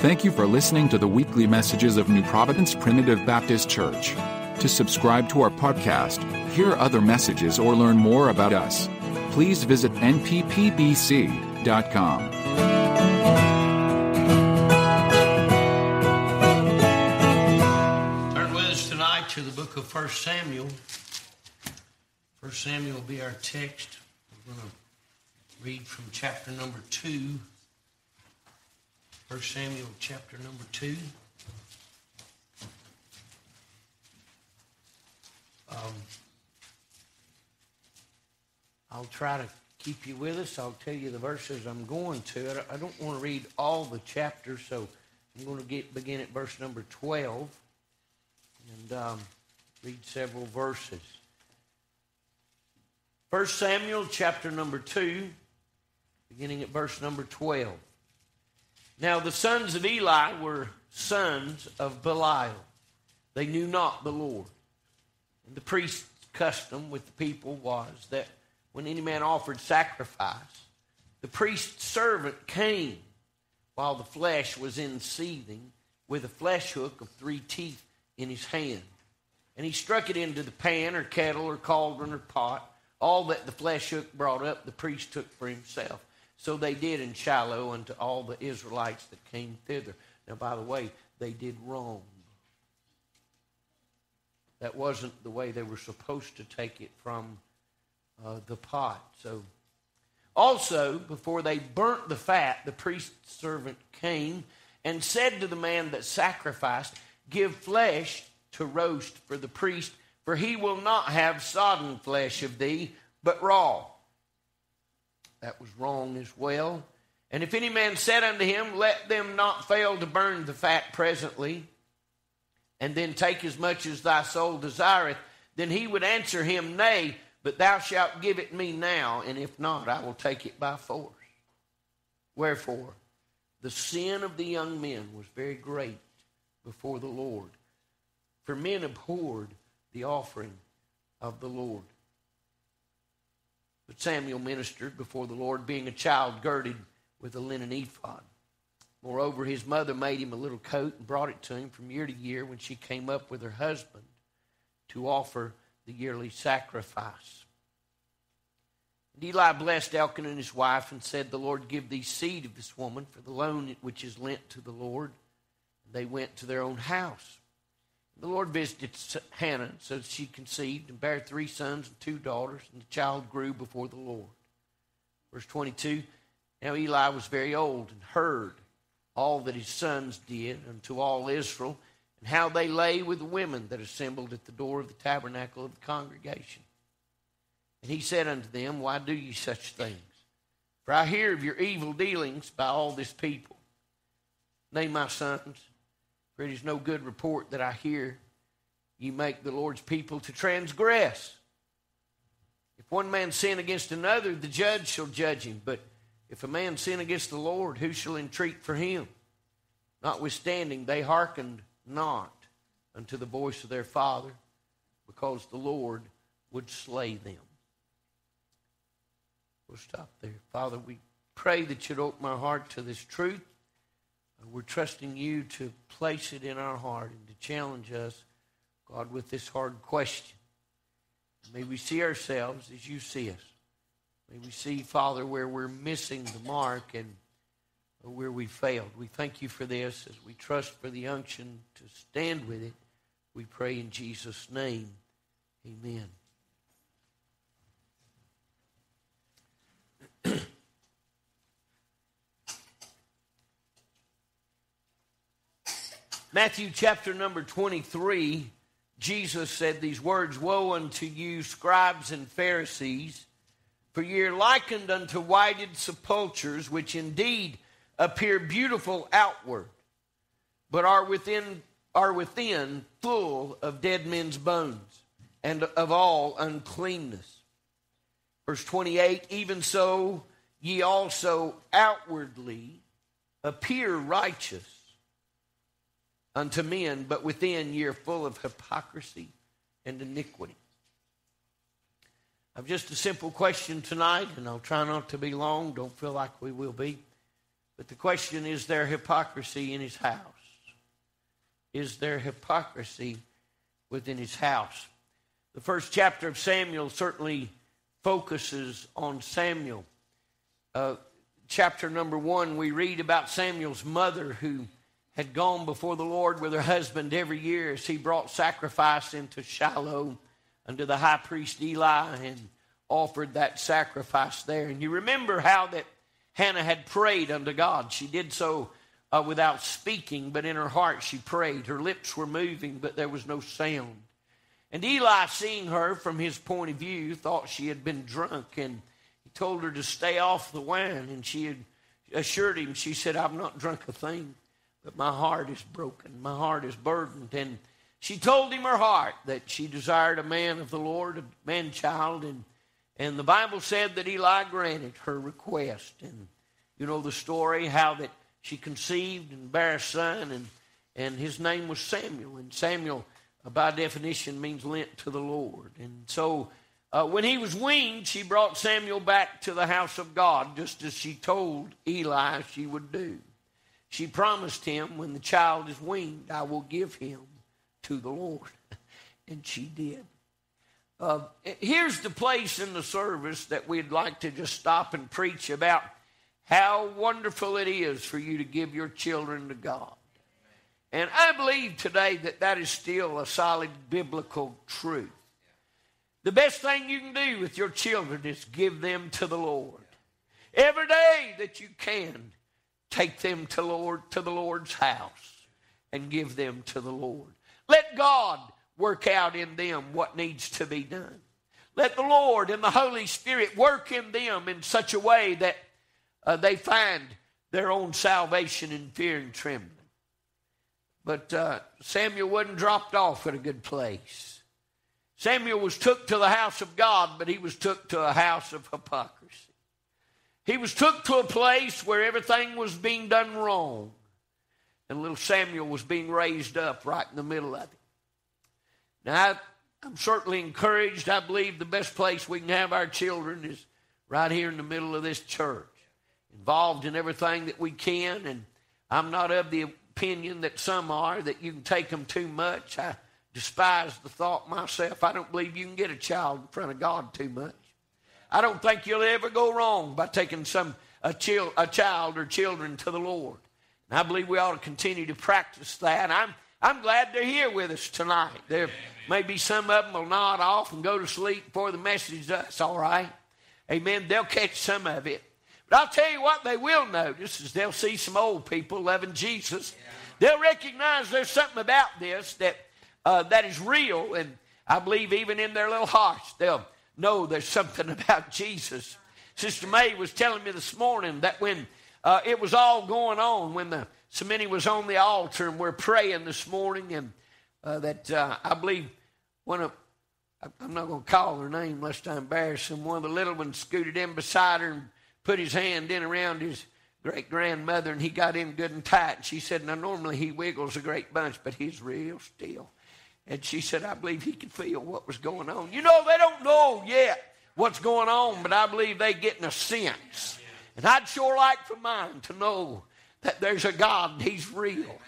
Thank you for listening to the weekly messages of New Providence Primitive Baptist Church. To subscribe to our podcast, hear other messages, or learn more about us, please visit nppbc.com. Turn with us tonight to the book of 1 Samuel. 1 Samuel will be our text. We're going to read from chapter number 2. 1 Samuel chapter number 2. Um, I'll try to keep you with us. I'll tell you the verses I'm going to. I don't- want to read all the chapters, so I'm going to get begin at verse number 12 and um, read several verses. 1 Samuel chapter number 2, beginning at verse number 12. Now the sons of Eli were sons of Belial. They knew not the Lord. And the priest's custom with the people was that when any man offered sacrifice, the priest's servant came while the flesh was in seething with a flesh hook of three teeth in his hand. And he struck it into the pan or kettle or cauldron or pot. All that the flesh hook brought up, the priest took for himself. So they did in Shiloh unto all the Israelites that came thither. Now, by the way, they did wrong. That wasn't the way they were supposed to take it from uh, the pot. So, also, before they burnt the fat, the priest's servant came and said to the man that sacrificed, Give flesh to roast for the priest, for he will not have sodden flesh of thee, but raw. That was wrong as well. And if any man said unto him, Let them not fail to burn the fat presently, and then take as much as thy soul desireth, then he would answer him, Nay, but thou shalt give it me now, and if not, I will take it by force. Wherefore, the sin of the young men was very great before the Lord, for men abhorred the offering of the Lord. But Samuel ministered before the Lord, being a child girded with a linen ephod. Moreover, his mother made him a little coat and brought it to him from year to year when she came up with her husband to offer the yearly sacrifice. And Eli blessed Elkanah and his wife and said, The Lord give thee seed of this woman for the loan which is lent to the Lord. And they went to their own house. The Lord visited Hannah, so that she conceived and bare three sons and two daughters, and the child grew before the Lord. Verse 22 Now Eli was very old and heard all that his sons did unto all Israel, and how they lay with the women that assembled at the door of the tabernacle of the congregation. And he said unto them, Why do ye such things? For I hear of your evil dealings by all this people. Nay, my sons, for it is no good report that I hear You make the Lord's people to transgress. If one man sin against another, the judge shall judge him. But if a man sin against the Lord, who shall entreat for him? Notwithstanding, they hearkened not unto the voice of their father, because the Lord would slay them. We'll stop there. Father, we pray that you'd open our heart to this truth. We're trusting you to place it in our heart and to challenge us, God, with this hard question. May we see ourselves as you see us. May we see, Father, where we're missing the mark and where we failed. We thank you for this as we trust for the unction to stand with it. We pray in Jesus' name. Amen. Matthew chapter number 23, Jesus said these words Woe unto you, scribes and Pharisees, for ye are likened unto whited sepulchres, which indeed appear beautiful outward, but are within, are within full of dead men's bones and of all uncleanness. Verse 28 Even so, ye also outwardly appear righteous unto men, but within ye are full of hypocrisy and iniquity. I've just a simple question tonight, and I'll try not to be long. Don't feel like we will be. But the question is there hypocrisy in his house? Is there hypocrisy within his house? The first chapter of Samuel certainly focuses on Samuel. Uh, chapter number one, we read about Samuel's mother who had gone before the Lord with her husband every year as he brought sacrifice into Shiloh unto the high priest Eli and offered that sacrifice there. And you remember how that Hannah had prayed unto God. She did so uh, without speaking, but in her heart she prayed. Her lips were moving, but there was no sound. And Eli, seeing her from his point of view, thought she had been drunk and he told her to stay off the wine. And she had assured him, she said, I've not drunk a thing, but my heart is broken. My heart is burdened. And she told him her heart that she desired a man of the Lord, a man child, and and the Bible said that Eli granted her request. And you know the story how that she conceived and bare a son, and, and his name was Samuel. And Samuel, uh, by definition, means lent to the Lord. And so uh, when he was weaned, she brought Samuel back to the house of God, just as she told Eli she would do. She promised him, when the child is weaned, I will give him to the Lord. and she did. Uh, here's the place in the service that we'd like to just stop and preach about how wonderful it is for you to give your children to God. And I believe today that that is still a solid biblical truth. The best thing you can do with your children is give them to the Lord. Every day that you can, take them to Lord to the Lord's house and give them to the Lord. Let God work out in them what needs to be done. Let the Lord and the Holy Spirit work in them in such a way that uh, they find their own salvation in fear and trembling. But uh, Samuel wasn't dropped off at a good place. Samuel was took to the house of God, but he was took to a house of hypocrisy. He was took to a place where everything was being done wrong. And little Samuel was being raised up right in the middle of it. Now, I, am certainly encouraged. I believe the best place we can have our children is right here in the middle of this church, involved in everything that we can. And I'm not of the opinion that some are that you can take them too much. I despise the thought myself. I don't believe you can get a child in front of God too much. I don't think you'll ever go wrong by taking some a, chil, a child or children to the Lord. And I believe we ought to continue to practice that. I'm I'm glad they're here with us tonight. There may be some of them will nod off and go to sleep before the message. That's all right. Amen. They'll catch some of it. But I'll tell you what they will notice is they'll see some old people loving Jesus. They'll recognize there's something about this that uh, that is real, and I believe even in their little hearts they'll know there's something about Jesus. Sister May was telling me this morning that when uh, it was all going on, when the so many was on the altar and we're praying this morning, and uh, that uh, I believe one of I'm not going to call her name lest I embarrass him. One of the little ones scooted in beside her and put his hand in around his great grandmother, and he got in good and tight. And she said, "Now normally he wiggles a great bunch, but he's real still." And she said, "I believe he could feel what was going on." You know, they don't know yet what's going on, but I believe they getting a sense. And I'd sure like for mine to know that there's a God and He's real.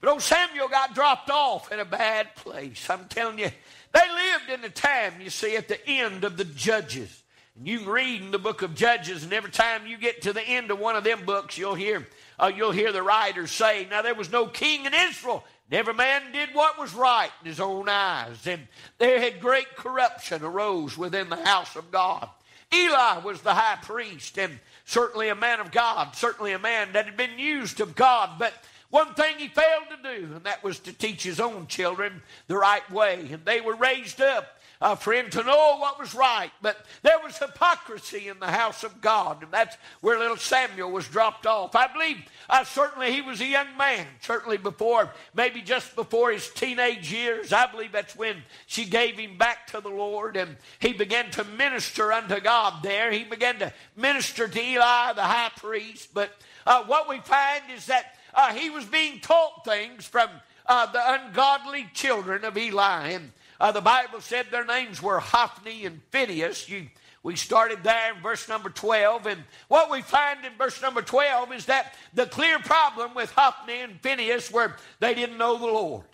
But old Samuel got dropped off in a bad place. I'm telling you, they lived in the time, you see, at the end of the Judges. And you can read in the book of Judges, and every time you get to the end of one of them books, you'll hear, uh, you'll hear the writers say, Now there was no king in Israel. And every man did what was right in his own eyes. And there had great corruption arose within the house of God. Eli was the high priest, and certainly a man of God, certainly a man that had been used of God, but one thing he failed to do, and that was to teach his own children the right way. And they were raised up uh, for him to know what was right. But there was hypocrisy in the house of God, and that's where little Samuel was dropped off. I believe uh, certainly he was a young man, certainly before, maybe just before his teenage years. I believe that's when she gave him back to the Lord, and he began to minister unto God there. He began to minister to Eli, the high priest. But uh, what we find is that uh, he was being taught things from uh, the ungodly children of Eli. And uh, the Bible said their names were Hophni and Phinehas. You We started there in verse number 12, and what we find in verse number 12 is that the clear problem with Hophni and Phinehas were they didn't know the Lord.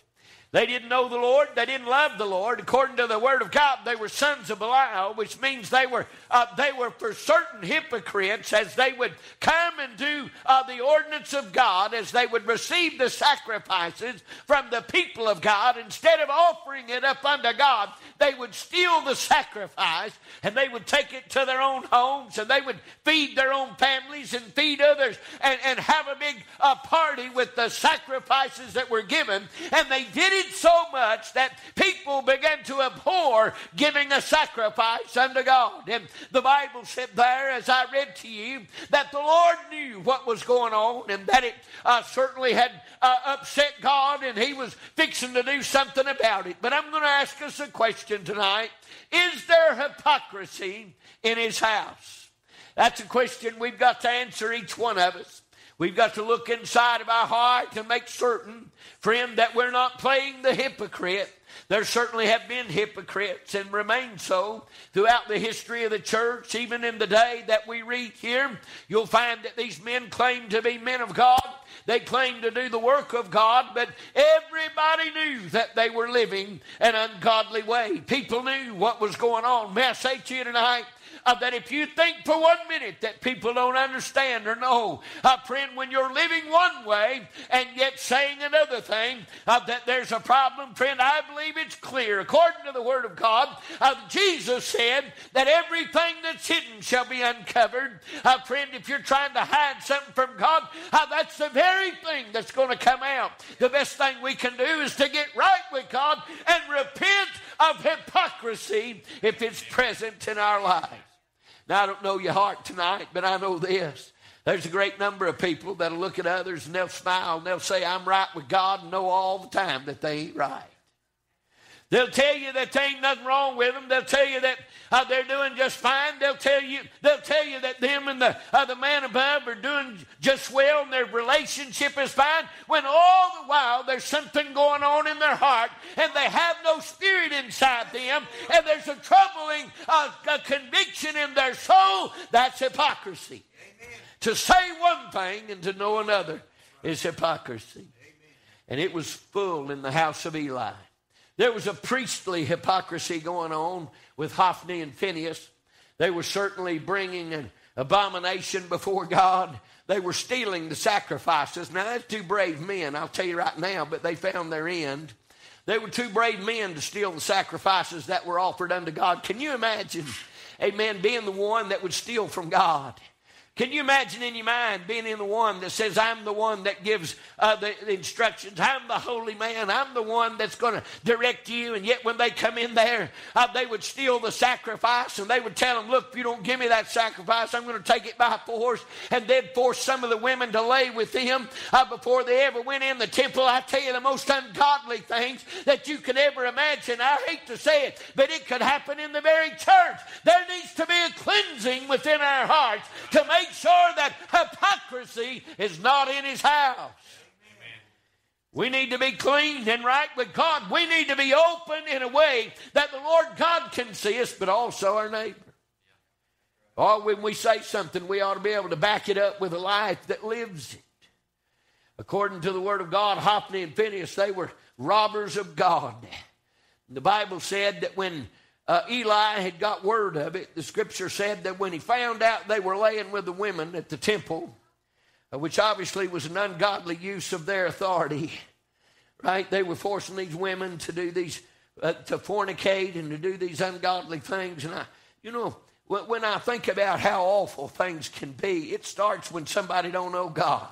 They didn't know the Lord. They didn't love the Lord. According to the Word of God, they were sons of Belial, which means they were uh, they were for certain hypocrites as they would come and do uh, the ordinance of God, as they would receive the sacrifices from the people of God. Instead of offering it up unto God, they would steal the sacrifice and they would take it to their own homes and they would feed their own families and feed others and, and have a big uh, party with the sacrifices that were given. And they did it so much that people began to abhor giving a sacrifice unto God. And the Bible said there, as I read to you, that the Lord knew what was going on and that it uh, certainly had uh, upset God and He was fixing to do something about it. But I'm going to ask us a question tonight Is there hypocrisy in His house? That's a question we've got to answer, each one of us. We've got to look inside of our heart to make certain, friend, that we're not playing the hypocrite. There certainly have been hypocrites and remain so throughout the history of the church, even in the day that we read here. You'll find that these men claim to be men of God. They claim to do the work of God, but everybody knew that they were living an ungodly way. People knew what was going on. May I say to you tonight, uh, that if you think for one minute that people don't understand or know, uh, friend, when you're living one way and yet saying another thing, uh, that there's a problem, friend, I believe it's clear. According to the Word of God, uh, Jesus said that everything that's hidden shall be uncovered. Uh, friend, if you're trying to hide something from God, uh, that's the very thing that's going to come out. The best thing we can do is to get right with God and repent of hypocrisy if it's present in our lives. Now, I don't know your heart tonight, but I know this. There's a great number of people that'll look at others and they'll smile and they'll say, I'm right with God and know all the time that they ain't right. They'll tell you that there ain't nothing wrong with them. They'll tell you that uh, they're doing just fine. They'll tell you they'll tell you that them and the uh, the man above are doing just well and their relationship is fine. When all the while there's something going on in their heart and they have no spirit inside them and there's a troubling uh, a conviction in their soul. That's hypocrisy. Amen. To say one thing and to know another is hypocrisy. Amen. And it was full in the house of Eli. There was a priestly hypocrisy going on with Hophni and Phinehas. They were certainly bringing an abomination before God. They were stealing the sacrifices. Now, that's two brave men, I'll tell you right now, but they found their end. They were two brave men to steal the sacrifices that were offered unto God. Can you imagine, a man being the one that would steal from God? Can you imagine in your mind being in the one that says, I'm the one that gives uh, the, the, instructions. I'm the holy man. I'm the one that's going to direct you. And yet, when they come in there, uh, they would steal the sacrifice and they would tell them, Look, if you don't give me that sacrifice, I'm going to take it by force. And they'd force some of the women to lay with them uh, before they ever went in the temple. I tell you, the most ungodly things that you could ever imagine. I hate to say it, but it could happen in the very church. There needs to be a cleansing within our hearts to make make sure that hypocrisy is not in his house. We need to be clean and right with God. We need to be open in a way that the Lord God can see us, but also our neighbor. Or when we say something, we ought to be able to back it up with a life that lives it. According to the Word of God, Hophni and Phinehas, they were robbers of God. The Bible said that when uh, Eli had got word of it. The scripture said that when he found out they were laying with the women at the temple, uh, which obviously was an ungodly use of their authority, right? They were forcing these women to do these, uh, to fornicate and to do these ungodly things. And I, you know, when I think about how awful things can be, it starts when somebody don't know God.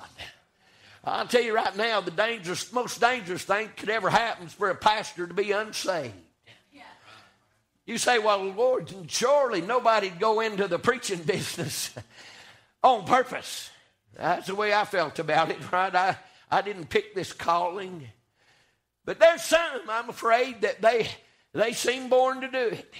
I'll tell you right now, the dangerous, most dangerous thing could ever happen is for a pastor to be unsaved. You say, well, Lord, surely nobody'd go into the preaching business on purpose. That's the way I felt about it, right? I, I didn't pick this calling. But there's some, I'm afraid, that they, they seem born to do it.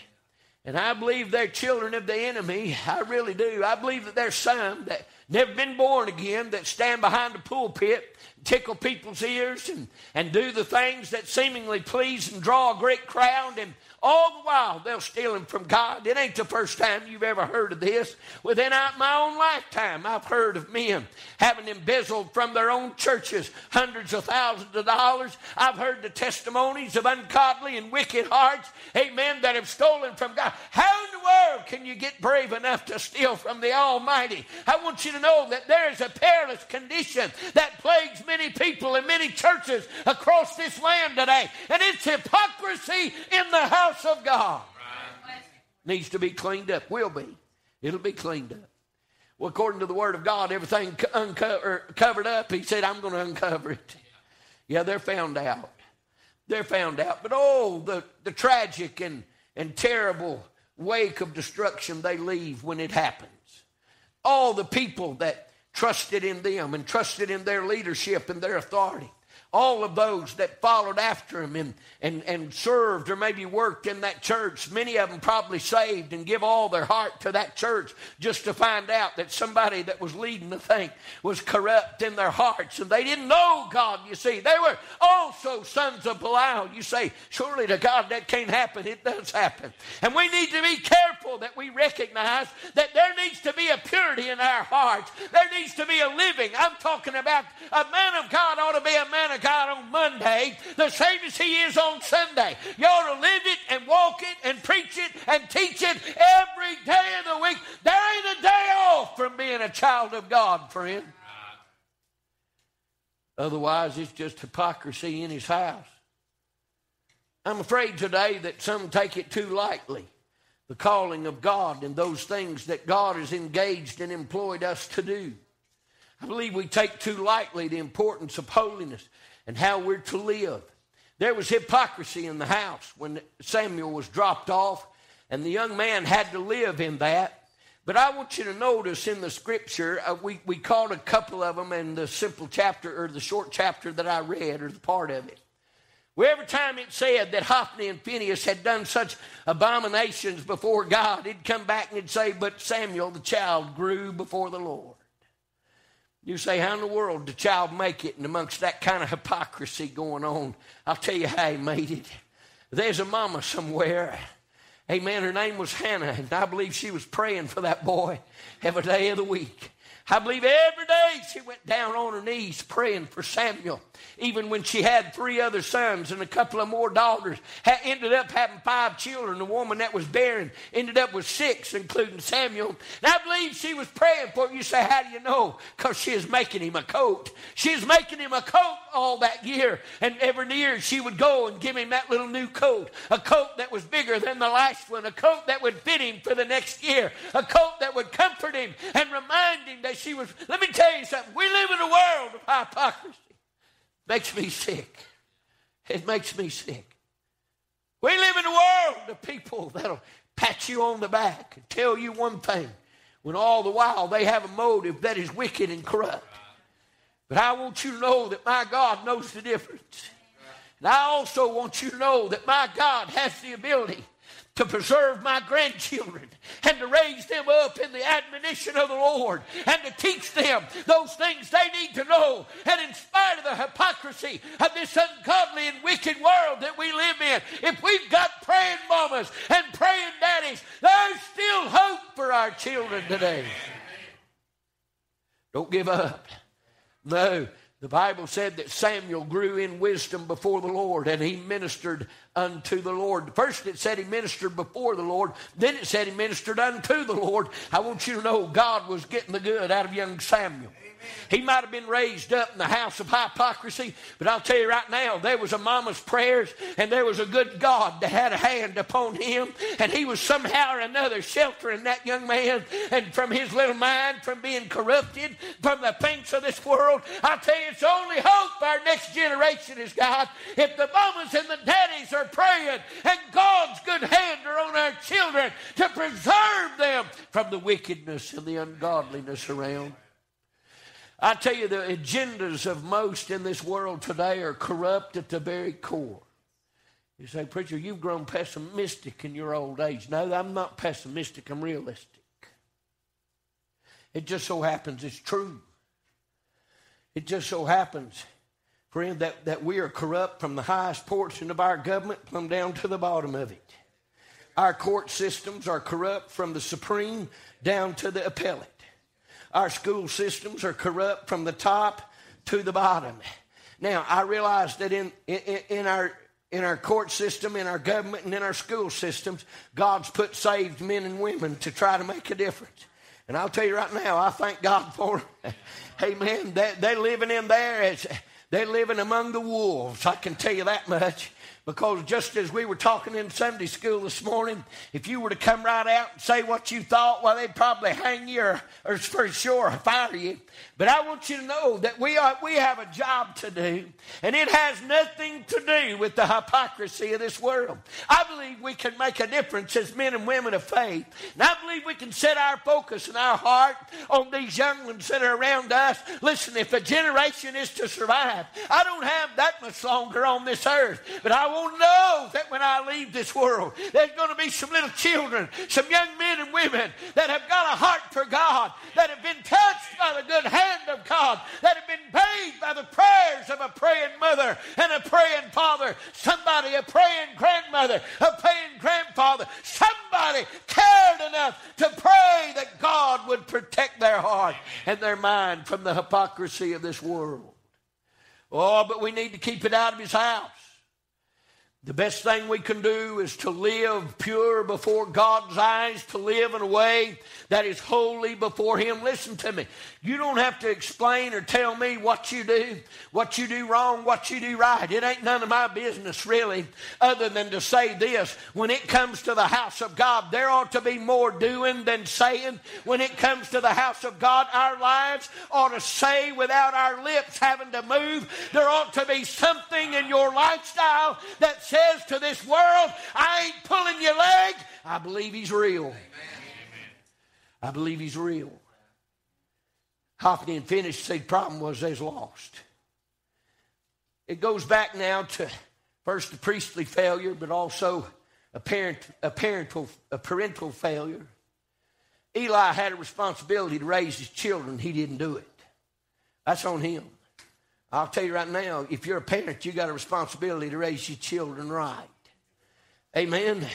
And I believe they're children of the enemy. I really do. I believe that there's some that never been born again that stand behind the pulpit tickle people's ears and, and do the things that seemingly please and draw a great crowd. And all the while, they'll steal him from God. It ain't the first time you've ever heard of this. Within my own lifetime, I've heard of men having embezzled from their own churches hundreds of thousands of dollars. I've heard the testimonies of ungodly and wicked hearts, amen, that have stolen from God. How in the world can you get brave enough to steal from the Almighty? I want you to know that there is a perilous condition that plagues many people in many churches across this land today, and it's hypocrisy in the house house of God needs to be cleaned up. Will be. It'll be cleaned up. Well, according to the Word of God, everything unco- er, covered up, He said, I'm going to uncover it. Yeah, they're found out. They're found out. But oh, the, the tragic and, and terrible wake of destruction they leave when it happens. All the people that trusted in them and trusted in their leadership and their authority all of those that followed after him and, and, and served or maybe worked in that church, many of them probably saved and give all their heart to that church just to find out that somebody that was leading the thing was corrupt in their hearts and they didn't know God, you see. They were also sons of Belial. You say, surely to God that can't happen. It does happen. And we need to be careful that we recognize that there needs to be a purity in our hearts. There needs to be a living. I'm talking about a man of God ought to be a man of God on Monday the same as He is on Sunday. You ought to live it and walk it and preach it and teach it every day of the week. There ain't a day off from being a child of God, friend. Otherwise, it's just hypocrisy in His house. I'm afraid today that some take it too lightly the calling of God and those things that God has engaged and employed us to do. I believe we take too lightly the importance of holiness and how we're to live. There was hypocrisy in the house when Samuel was dropped off, and the young man had to live in that. But I want you to notice in the scripture, uh, we, we caught a couple of them in the simple chapter or the short chapter that I read, or the part of it. Where every time it said that Hophni and Phinehas had done such abominations before God, he'd come back and he'd say, But Samuel, the child, grew before the Lord. You say, How in the world did the child make it? And amongst that kind of hypocrisy going on, I'll tell you how he made it. There's a mama somewhere. Amen. Her name was Hannah, and I believe she was praying for that boy every day of the week. I believe every day she went down on her knees praying for Samuel. Even when she had three other sons and a couple of more daughters, ended up having five children. The woman that was barren ended up with six, including Samuel. And I believe she was praying for him. You say, How do you know? Because she is making him a coat. She is making him a coat all that year. And every year she would go and give him that little new coat. A coat that was bigger than the last one. A coat that would fit him for the next year. A coat that would comfort him and remind him that she was. Let me tell you something. We live in a world of hypocrisy. Makes me sick. It makes me sick. We live in a world of people that'll pat you on the back and tell you one thing when all the while they have a motive that is wicked and corrupt. But I want you to know that my God knows the difference. And I also want you to know that my God has the ability to preserve my grandchildren and to raise them up in the admonition of the Lord and to teach them those things they need to know. And in spite of the hypocrisy of this ungodly and wicked world that we live in, if we've got praying mamas and praying daddies, there's still hope for our children today. Don't give up. No. The Bible said that Samuel grew in wisdom before the Lord and he ministered unto the Lord. First it said he ministered before the Lord, then it said he ministered unto the Lord. I want you to know God was getting the good out of young Samuel. He might have been raised up in the house of hypocrisy, but I'll tell you right now, there was a mama's prayers and there was a good God that had a hand upon him, and he was somehow or another sheltering that young man and from his little mind from being corrupted from the things of this world. I'll tell you, it's only hope our next generation is God if the mamas and the daddies are praying and God's good hand are on our children to preserve them from the wickedness and the ungodliness around. I tell you, the agendas of most in this world today are corrupt at the very core. You say, Preacher, you've grown pessimistic in your old age. No, I'm not pessimistic, I'm realistic. It just so happens it's true. It just so happens friend, that, that we are corrupt from the highest portion of our government plumb down to the bottom of it. Our court systems are corrupt from the supreme down to the appellate. Our school systems are corrupt from the top to the bottom. Now, I realize that in, in, in, our, in our court system, in our government, and in our school systems, God's put saved men and women to try to make a difference. And I'll tell you right now, I thank God for them. Amen. They, they're living in there as they're living among the wolves. I can tell you that much. Because just as we were talking in Sunday school this morning, if you were to come right out and say what you thought, well, they'd probably hang you or, or for sure fire you. But I want you to know that we, are, we have a job to do, and it has nothing to do with the hypocrisy of this world. I believe we can make a difference as men and women of faith. And I believe we can set our focus and our heart on these young ones that are around us. Listen, if a generation is to survive, I don't have that much longer on this earth, but I won't know that when I leave this world, there's going to be some little children, some young men and women that have got a heart for God, that have been touched by the good hand of God, that have been bathed by the prayers of a praying mother and a praying father, somebody, a praying grandmother, a praying grandfather, somebody cared enough to pray that God would protect their heart and their mind from the hypocrisy of this world. Oh, but we need to keep it out of his house. The best thing we can do is to live pure before God's eyes, to live in a way that is holy before Him. Listen to me. You don't have to explain or tell me what you do, what you do wrong, what you do right. It ain't none of my business, really, other than to say this. When it comes to the house of God, there ought to be more doing than saying. When it comes to the house of God, our lives ought to say without our lips having to move. There ought to be something in your lifestyle that to this world, I ain't pulling your leg. I believe he's real. I believe he's real. And Phinehas said the problem was they lost. It goes back now to first the priestly failure, but also a, parent, a, parental, a parental failure. Eli had a responsibility to raise his children. He didn't do it. That's on him. I'll tell you right now, if you're a parent, you got a responsibility to raise your children right. Amen.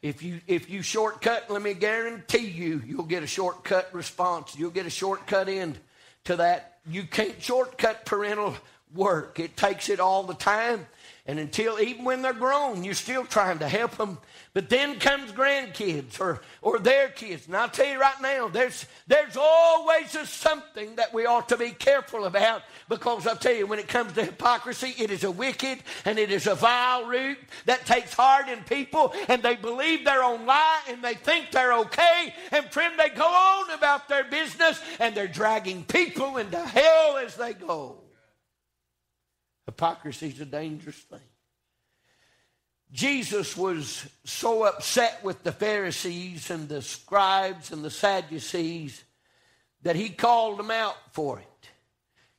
If you if you shortcut, let me guarantee you, you'll get a shortcut response. You'll get a shortcut end to that. You can't shortcut parental work. It takes it all the time. And until, even when they're grown, you're still trying to help them. But then comes grandkids or, or their kids. And I'll tell you right now, there's, there's always a something that we ought to be careful about because I'll tell you, when it comes to hypocrisy, it is a wicked and it is a vile root that takes heart in people and they believe their own lie and they think they're okay. And friend, they go on about their business and they're dragging people into hell as they go. Hypocrisy is a dangerous thing. Jesus was so upset with the Pharisees and the scribes and the Sadducees that he called them out for it.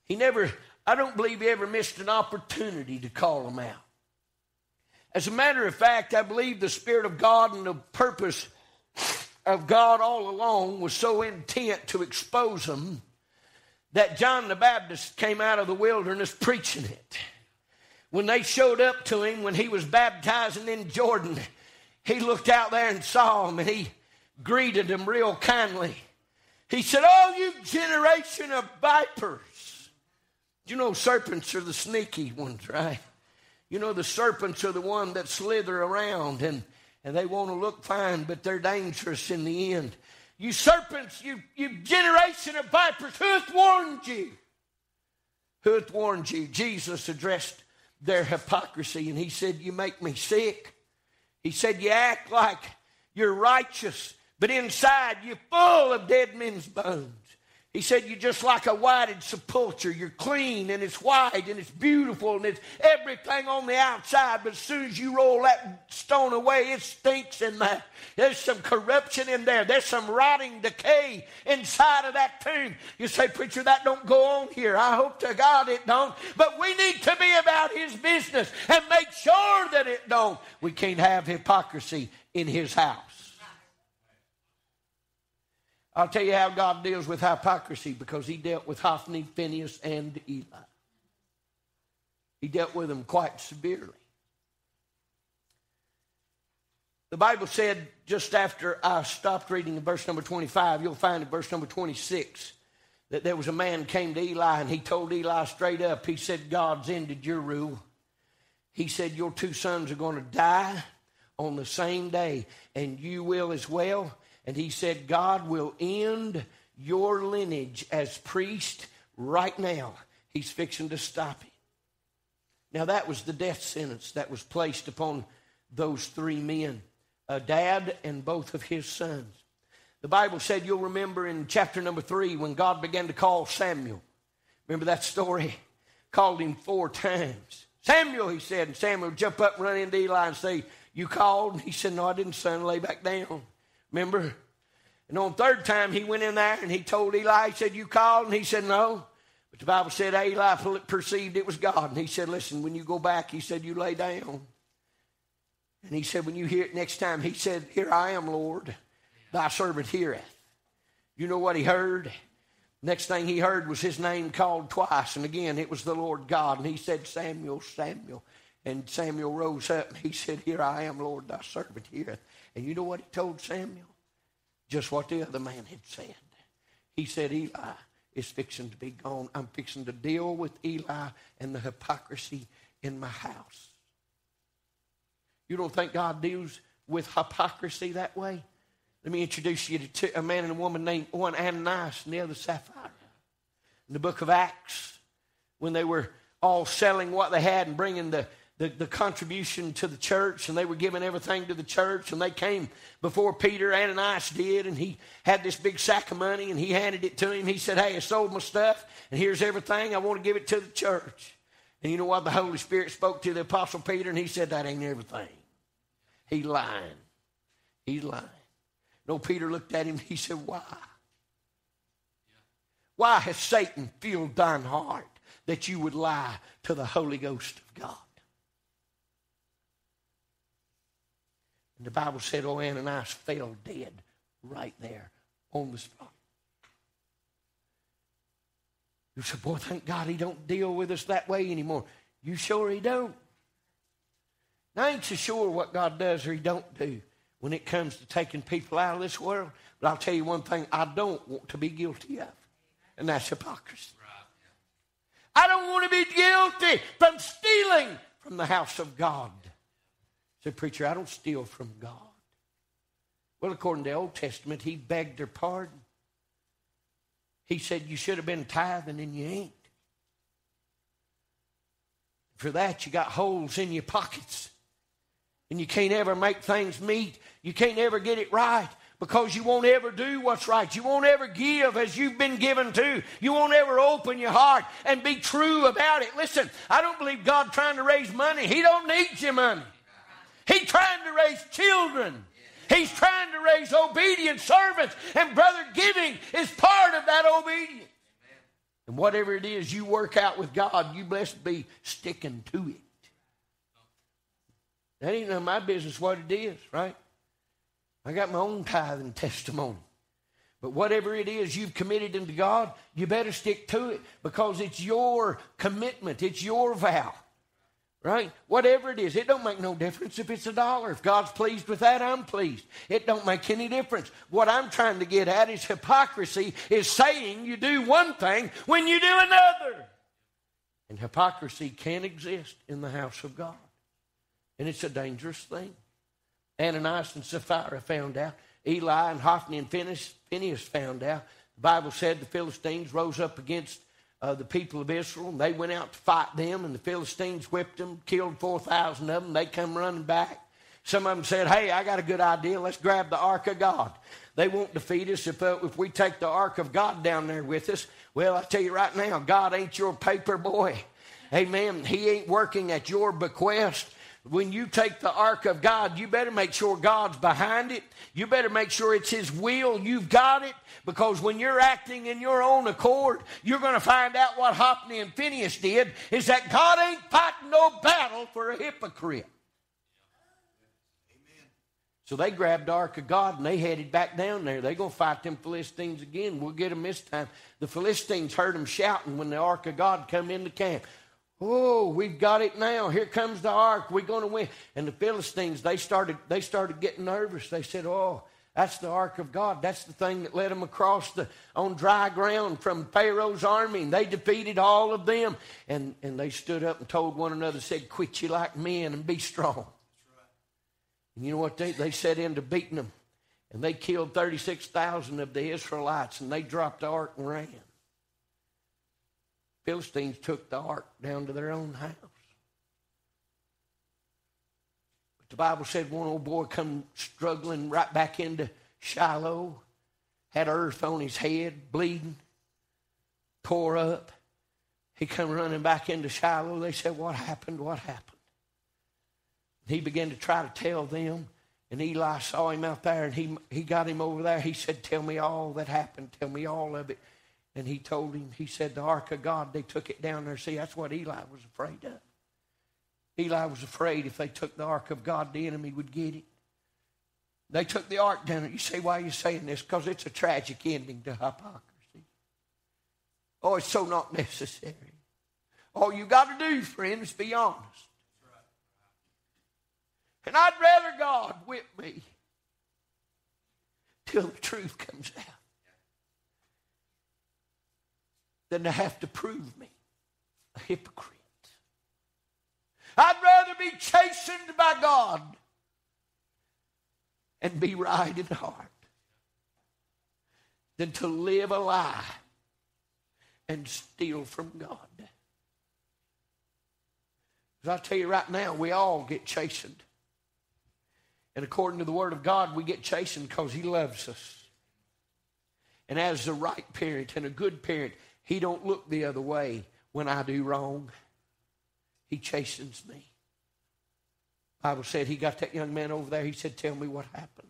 He never, I don't believe he ever missed an opportunity to call them out. As a matter of fact, I believe the Spirit of God and the purpose of God all along was so intent to expose them that John the Baptist came out of the wilderness preaching it. When they showed up to him when he was baptizing in Jordan, he looked out there and saw them and he greeted them real kindly. He said, Oh, you generation of vipers. You know, serpents are the sneaky ones, right? You know, the serpents are the one that slither around and, and they want to look fine, but they're dangerous in the end. You serpents, you, you generation of vipers, who hath warned you? Who hath warned you? Jesus addressed their hypocrisy and he said, You make me sick. He said, You act like you're righteous, but inside you're full of dead men's bones. He said, You're just like a whited sepulchre. You're clean and it's white and it's beautiful and it's everything on the outside. But as soon as you roll that stone away, it stinks in there. There's some corruption in there. There's some rotting decay inside of that tomb. You say, Preacher, that don't go on here. I hope to God it don't. But we need to be about His business and make sure that it don't. We can't have hypocrisy in His house. I'll tell you how God deals with hypocrisy because he dealt with Hophni, Phinehas, and Eli. He dealt with them quite severely. The Bible said just after I stopped reading in verse number 25, you'll find in verse number 26 that there was a man came to Eli and he told Eli straight up, he said, God's ended your rule. He said, Your two sons are going to die on the same day, and you will as well. And he said, God will end your lineage as priest right now. He's fixing to stop it. Now, that was the death sentence that was placed upon those three men a dad and both of his sons. The Bible said, you'll remember in chapter number three when God began to call Samuel. Remember that story? Called him four times. Samuel, he said, and Samuel jump up run into Eli and say, You called? And he said, No, I didn't, son. Lay back down. Remember? And on third time, he went in there and he told Eli, He said, You called? And he said, No. But the Bible said Eli perceived it was God. And he said, Listen, when you go back, he said, You lay down. And he said, When you hear it next time, he said, Here I am, Lord. Thy servant heareth. You know what he heard? Next thing he heard was his name called twice. And again, it was the Lord God. And he said, Samuel, Samuel. And Samuel rose up and he said, Here I am, Lord, thy servant heareth. And you know what he told Samuel? Just what the other man had said. He said, Eli is fixing to be gone. I'm fixing to deal with Eli and the hypocrisy in my house. You don't think God deals with hypocrisy that way? Let me introduce you to a man and a woman named one Ananias and the other Sapphira. In the book of Acts, when they were all selling what they had and bringing the, the, the, contribution to the church, and they were giving everything to the church, and they came before Peter, Ananias did, and he had this big sack of money, and he handed it to him. He said, Hey, I sold my stuff, and here's everything. I want to give it to the church. And you know what? The Holy Spirit spoke to the Apostle Peter, and he said, That ain't everything. He's lying. He's lying. No, Peter looked at him he said, Why? Why has Satan filled thine heart that you would lie to the Holy Ghost of God? And the Bible said, Oh, Ananias fell dead right there on the spot. You said, Boy, thank God he don't deal with us that way anymore. You sure he don't? I ain't so sure what God does or he don't do when it comes to taking people out of this world. But I'll tell you one thing I don't want to be guilty of, and that's hypocrisy. I don't want to be guilty from stealing from the house of God. Said, preacher, I don't steal from God. Well, according to the Old Testament, he begged their pardon. He said, You should have been tithing and you ain't. For that, you got holes in your pockets and you can't ever make things meet. You can't ever get it right because you won't ever do what's right. You won't ever give as you've been given to. You won't ever open your heart and be true about it. Listen, I don't believe God trying to raise money. He don't need your money. He's trying to raise children. He's trying to raise obedient servants. And brother, giving is part of that obedience. And whatever it is you work out with God, you best be sticking to it. That ain't none of my business what it is, right? I got my own tithing testimony. But whatever it is you've committed unto God, you better stick to it because it's your commitment, it's your vow. Right? Whatever it is, it don't make no difference if it's a dollar. If God's pleased with that, I'm pleased. It don't make any difference. What I'm trying to get at is hypocrisy is saying you do one thing when you do another. And hypocrisy can't exist in the house of God. And it's a dangerous thing. Ananias and Sapphira found out. Eli and Hophni and Phinehas found out. The Bible said the Philistines rose up against uh, the people of Israel, and they went out to fight them, and the Philistines whipped them, killed 4,000 of them. They come running back. Some of them said, Hey, I got a good idea. Let's grab the ark of God. They won't defeat us if, uh, if we take the ark of God down there with us. Well, I tell you right now, God ain't your paper boy. Amen. He ain't working at your bequest when you take the ark of God, you better make sure God's behind it. You better make sure it's His will. You've got it. Because when you're acting in your own accord, you're going to find out what Hophni and Phinehas did is that God ain't fighting no battle for a hypocrite. So they grabbed the ark of God and they headed back down there. They're going to fight them Philistines again. We'll get them this time. The Philistines heard them shouting when the ark of God come into camp. Oh, we've got it now. Here comes the ark. We're going to win. And the Philistines, they started, they started getting nervous. They said, Oh, that's the ark of God. That's the thing that led them across the on dry ground from Pharaoh's army. And they defeated all of them. And, and they stood up and told one another, said, Quit you like men and be strong. Right. And you know what? They, they set into beating them. And they killed 36,000 of the Israelites and they dropped the ark and ran. Philistines took the ark down to their own house. But the Bible said one old boy come struggling right back into Shiloh, had earth on his head, bleeding, tore up. He come running back into Shiloh. They said, What happened? What happened? He began to try to tell them. And Eli saw him out there and he, he got him over there. He said, Tell me all that happened. Tell me all of it. And he told him, he said, the ark of God, they took it down there. See, that's what Eli was afraid of. Eli was afraid if they took the ark of God, the enemy would get it. They took the ark down. there. You say, why are you saying this? Because it's a tragic ending to hypocrisy. Oh, it's so not necessary. All you got to do, friend, is be honest. And I'd rather God whip me till the truth comes out. Than to have to prove me a hypocrite. I'd rather be chastened by God and be right in heart than to live a lie and steal from God. As I tell you right now, we all get chastened. And according to the Word of God, we get chastened because He loves us. And as the right parent and a good parent, he don't look the other way when I do wrong. He chastens me. Bible said he got that young man over there. He said, Tell me what happened.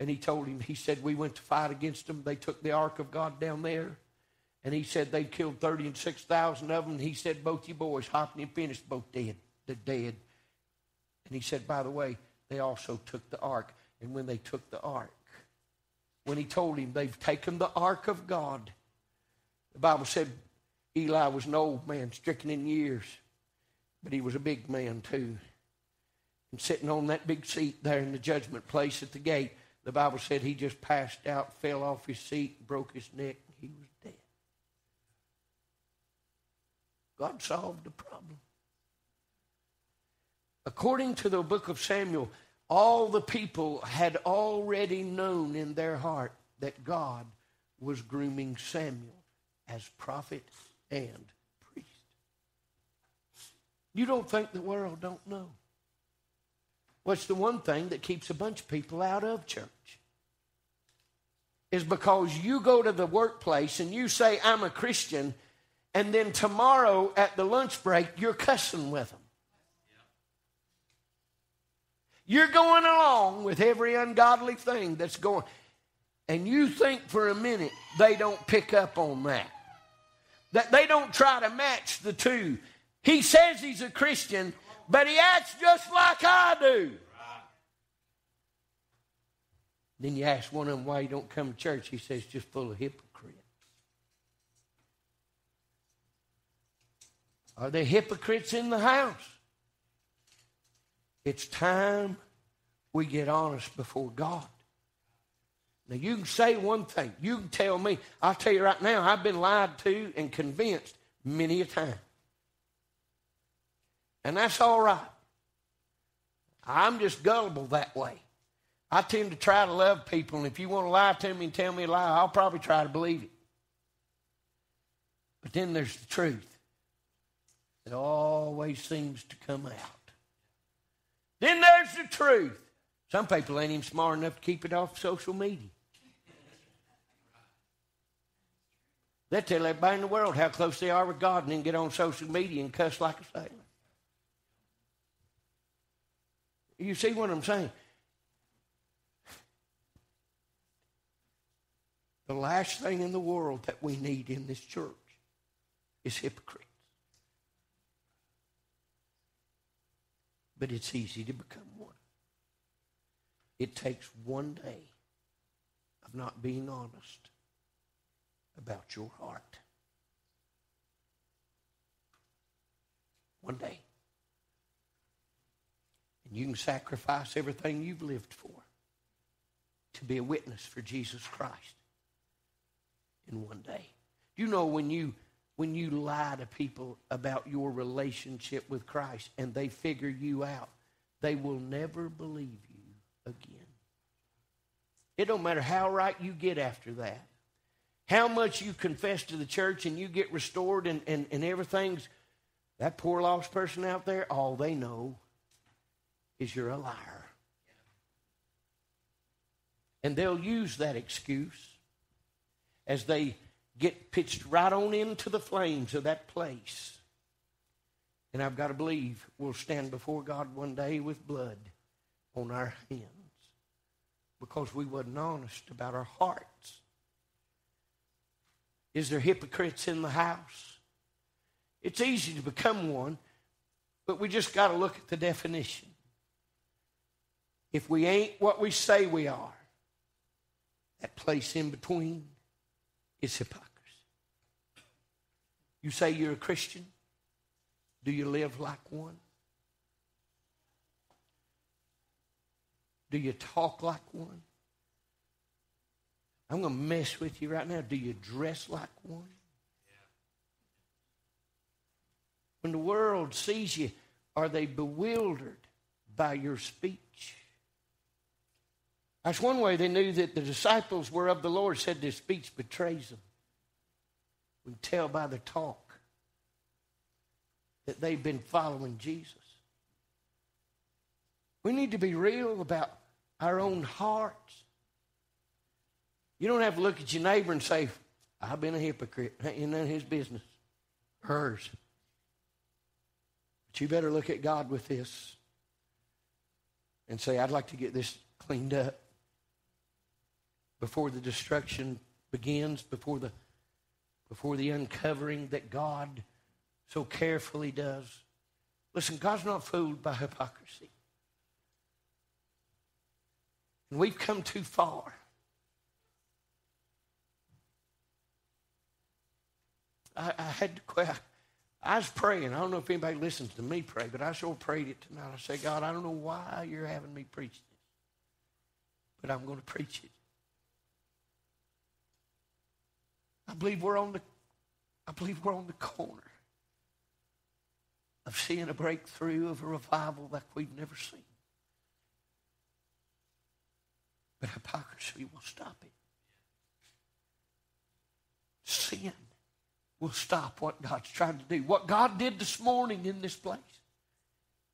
And he told him, he said, We went to fight against them. They took the ark of God down there. And he said they killed 30 and 6,000 of them. And he said, Both you boys, Hophni and Phinehas, both dead. They're dead. And he said, By the way, they also took the ark. And when they took the ark, when he told him they've taken the ark of God the Bible said Eli was an old man, stricken in years, but he was a big man too. And sitting on that big seat there in the judgment place at the gate, the Bible said he just passed out, fell off his seat, broke his neck, and he was dead. God solved the problem. According to the book of Samuel, all the people had already known in their heart that God was grooming Samuel as prophet and priest. You don't think the world don't know. What's the one thing that keeps a bunch of people out of church? Is because you go to the workplace and you say, I'm a Christian, and then tomorrow at the lunch break, you're cussing with them. You're going along with every ungodly thing that's going. And you think for a minute they don't pick up on that. That they don't try to match the two. He says he's a Christian, but he acts just like I do. Then you ask one of them why he don't come to church. He says, just full of hypocrites. Are there hypocrites in the house? It's time we get honest before God. Now, you can say one thing. You can tell me. I'll tell you right now, I've been lied to and convinced many a time. And that's all right. I'm just gullible that way. I tend to try to love people, and if you want to lie to me and tell me a lie, I'll probably try to believe it. But then there's the truth. It always seems to come out. Then there's the truth. Some people ain't even smart enough to keep it off social media. They tell everybody in the world how close they are with God and then get on social media and cuss like a sailor. You see what I'm saying? The last thing in the world that we need in this church is hypocrites. But it's easy to become one. It takes one day of not being honest about your heart. One day. And you can sacrifice everything you've lived for to be a witness for Jesus Christ in one day. You know when you when you lie to people about your relationship with Christ and they figure you out, they will never believe you again. It don't matter how right you get after that. How much you confess to the church and you get restored and, and, and everything's that poor lost person out there, all they know is you're a liar. And they'll use that excuse as they get pitched right on into the flames of that place. And I've got to believe we'll stand before God one day with blood on our hands because we wasn't honest about our hearts. Is there hypocrites in the house? It's easy to become one, but we just got to look at the definition. If we ain't what we say we are, that place in between is hypocrisy. You say you're a Christian, do you live like one? Do you talk like one? I'm going to mess with you right now. Do you dress like one? When the world sees you, are they bewildered by your speech? That's one way they knew that the disciples were of the Lord, said their speech betrays them. We can tell by the talk that they've been following Jesus. We need to be real about our own hearts. You don't have to look at your neighbor and say, I've been a hypocrite. Ain't none of his business. Hers. But you better look at God with this and say, I'd like to get this cleaned up before the destruction begins, before the, before the uncovering that God so carefully does. Listen, God's not fooled by hypocrisy. And we've come too far. I, I had to. I was praying. I don't know if anybody listens to me pray, but I sure prayed it tonight. I said, God, I don't know why you're having me preach this, but I'm going to preach it. I believe we're on the I believe we're on the corner of seeing a breakthrough of a revival like we've never seen. But hypocrisy will stop it. Sin will stop what God's trying to do. What God did this morning in this place,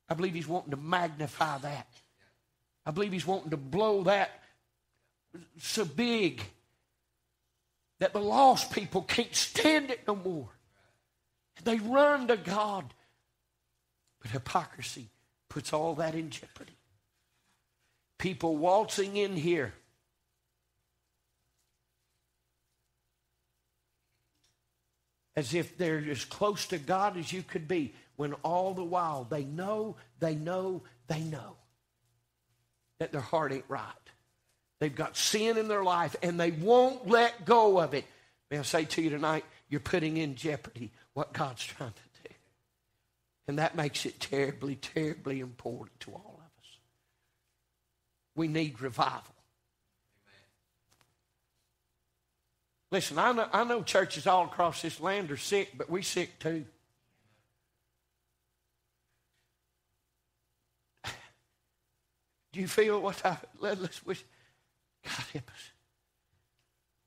I believe He's wanting to magnify that. I believe He's wanting to blow that so big that the lost people can't stand it no more. They run to God. But hypocrisy puts all that in jeopardy. People waltzing in here. As if they're as close to God as you could be, when all the while they know, they know, they know that their heart ain't right. They've got sin in their life and they won't let go of it. May I say to you tonight, you're putting in jeopardy what God's trying to do. And that makes it terribly, terribly important to all of us. We need revival. Listen, I know, I know churches all across this land are sick, but we sick too. Do you feel what I let, us wish God help us.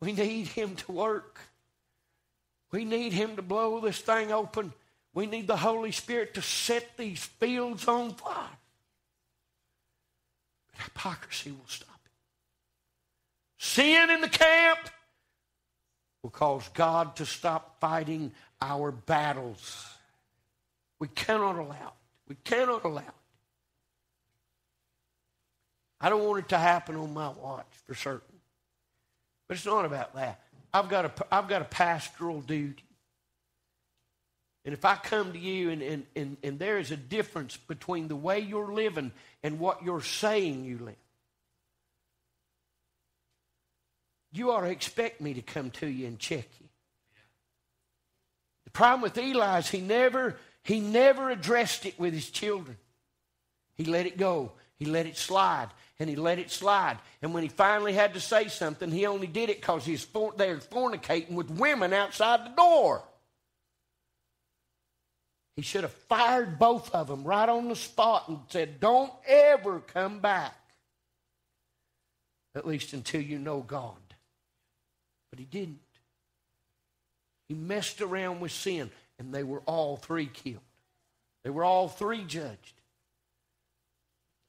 We need Him to work. We need Him to blow this thing open. We need the Holy Spirit to set these fields on fire. But hypocrisy will stop it. Sin in the camp will cause God to stop fighting our battles. We cannot allow it. We cannot allow it. I don't want it to happen on my watch for certain. But it's not about that. I've got a, I've got a pastoral duty. And if I come to you and, and, and, and there is a difference between the way you're living and what you're saying you live, you ought to expect me to come to you and check you. The problem with Eli is he never, He never addressed it with his children. He let it go. He let it slide and he let it slide. And when he finally had to say something, he only did it because he's for, there fornicating with women outside the door. He should have fired both of them right on the spot and said, Don't ever come back. At least until you know God. But he didn't. He messed around with sin, and they were all three killed. They were all three judged.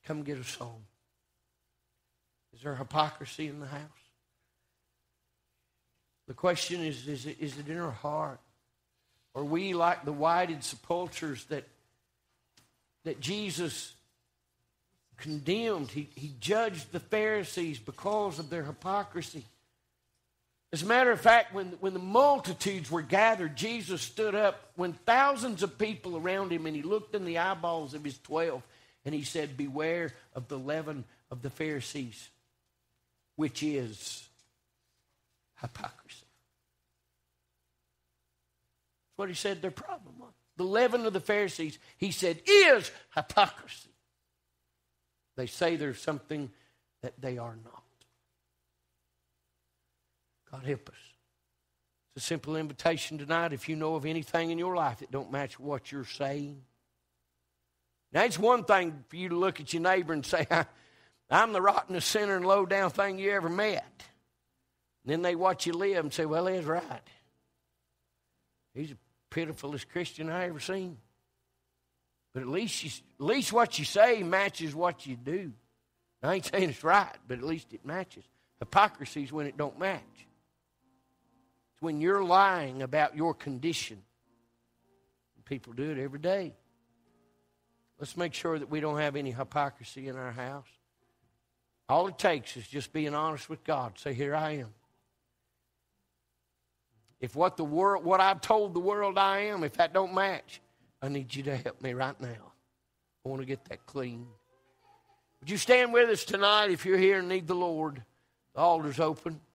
Come get us home. Is there hypocrisy in the house? The question is is it, is it in our heart? Are we like the whited sepulchres that, that Jesus condemned? He, he judged the Pharisees because of their hypocrisy. As a matter of fact, when, when the multitudes were gathered, Jesus stood up when thousands of people around him and he looked in the eyeballs of his twelve and he said, Beware of the leaven of the Pharisees, which is hypocrisy. That's what he said their problem was. The leaven of the Pharisees, he said, is hypocrisy. They say there's something that they are not. God help us. It's a simple invitation tonight. If you know of anything in your life that don't match what you're saying, now it's one thing for you to look at your neighbor and say, "I'm the rottenest sinner and low down thing you ever met." And then they watch you live and say, "Well, he's right. He's the pitifulest Christian I ever seen." But at least, you, at least what you say matches what you do. I ain't saying it's right, but at least it matches. Hypocrisy is when it don't match when you're lying about your condition. People do it every day. Let's make sure that we don't have any hypocrisy in our house. All it takes is just being honest with God. Say, Here I am. If what the world what I've told the world I am, if that don't match, I need you to help me right now. I want to get that clean. Would you stand with us tonight if you're here and need the Lord? The altar's open.